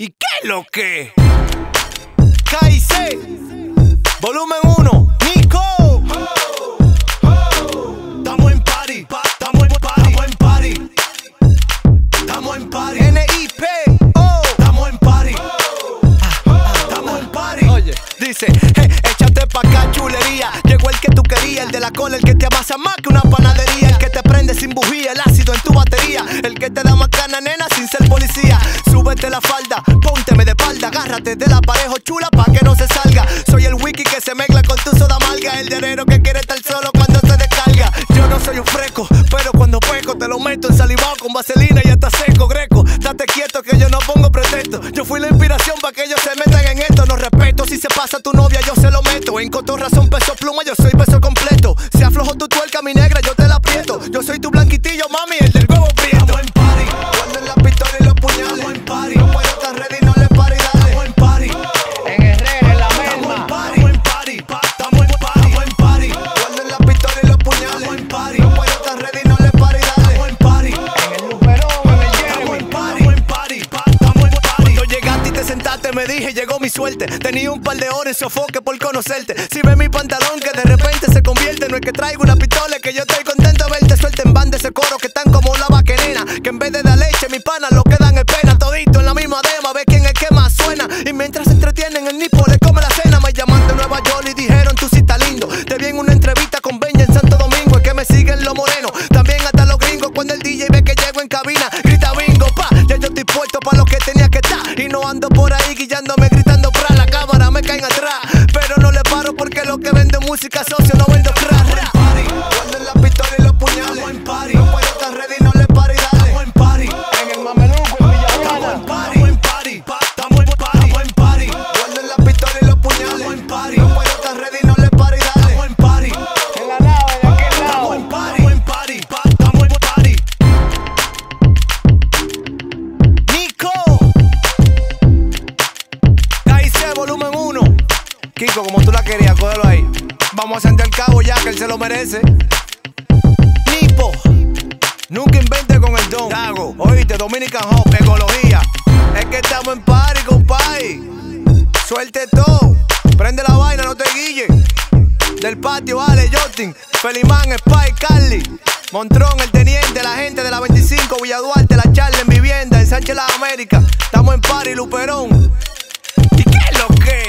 ¿Y qué es lo que? KIC, volumen 1, Nico. Estamos en party, estamos en party, estamos en party. Estamos en party. NIP, oh, estamos en party. Estamos en party. Oye, dice, "Je, échate pa' acá, chulería. Llegó el que tú querías, el de la cola, el que te amasa más que una panadería. El que te prende sin bujía, el ácido en tu batería. El que te da más cana, nena, sin ser policía. Súbete la falda, pónteme de espalda. Agárrate de la parejo chula pa' que no se salga. Soy el wiki que se mezcla con tu soda amarga. El llanero que quiere estar solo cuando se descarga. Yo no soy un fresco, pero cuando peco te lo meto en salivado con vaselina y hasta seco, greco. Date quieto que yo no pongo pretexto. Yo fui la inspiración para que ellos se metan en esto. No respeto, si se pasa tu novia, yo se lo meto. En cotorra son peso pluma, yo soy peso completo. Si aflojo tu tuerca, mi negra, yo te la aprieto. Yo soy tu blanquitillo, mami, dije llegó mi suerte. Tenía un par de horas en sofoque por conocerte. Si ves mi pantalón que de repente se convierte No es que traigo una pistola que yo estoy contento de verte. Suelta en banda ese coro que están como la vaquerena Que en vez de dar leche mi pana lo que dan es pena. Todito en la misma dema ve quién es que más suena. Y mientras se entretienen el nipo le gritando pra La cámara me caen atrás. Pero no le paro porque lo que vende música socio no volumen 1. Kiko, como tú la querías, cógelo ahí. Vamos a sentar el cabo ya que él se lo merece. Nipo. Nunca invente con el don. Dago, oíste, Dominican Hop, ecología. Es que estamos en party, compadre. Suelte todo. Prende la vaina, no te guille. Del patio, Ale, Justin, Felimán, Spy, Carly. Montrón, el teniente, la gente de la 25, Villa Duarte, la charla en vivienda, en Sánchez Las Américas. Estamos en party, Luperón. ¿Y qué es lo que?